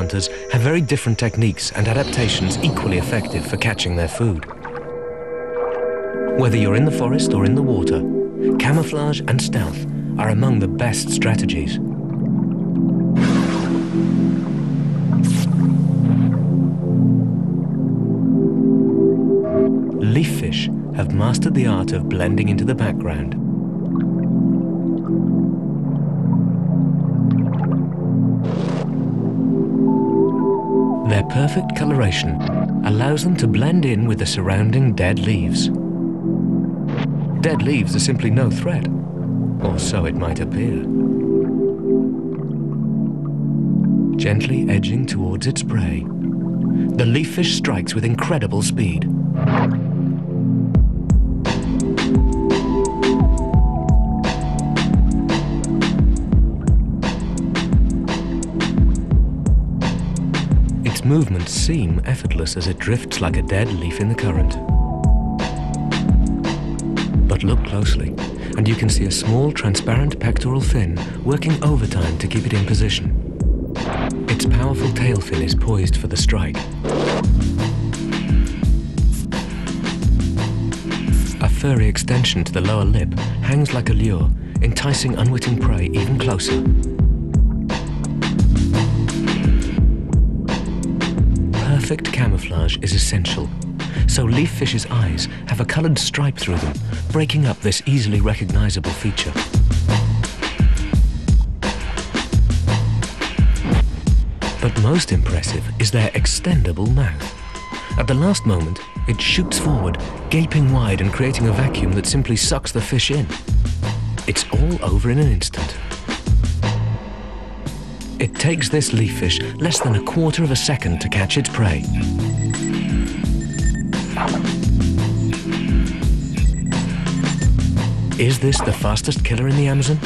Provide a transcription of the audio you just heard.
hunters have very different techniques and adaptations equally effective for catching their food. Whether you're in the forest or in the water, camouflage and stealth are among the best strategies. Leaf fish have mastered the art of blending into the background. Perfect coloration allows them to blend in with the surrounding dead leaves. Dead leaves are simply no threat, or so it might appear. Gently edging towards its prey, the leaf fish strikes with incredible speed. Its movements seem effortless as it drifts like a dead leaf in the current. But look closely, and you can see a small transparent pectoral fin working overtime to keep it in position. Its powerful tail fin is poised for the strike. A furry extension to the lower lip hangs like a lure, enticing unwitting prey even closer. Perfect camouflage is essential, so leaf fish's eyes have a colored stripe through them, breaking up this easily recognizable feature. But most impressive is their extendable mouth. At the last moment, it shoots forward, gaping wide and creating a vacuum that simply sucks the fish in. It's all over in an instant. It takes this leaf fish less than a quarter of a second to catch its prey. Is this the fastest killer in the Amazon?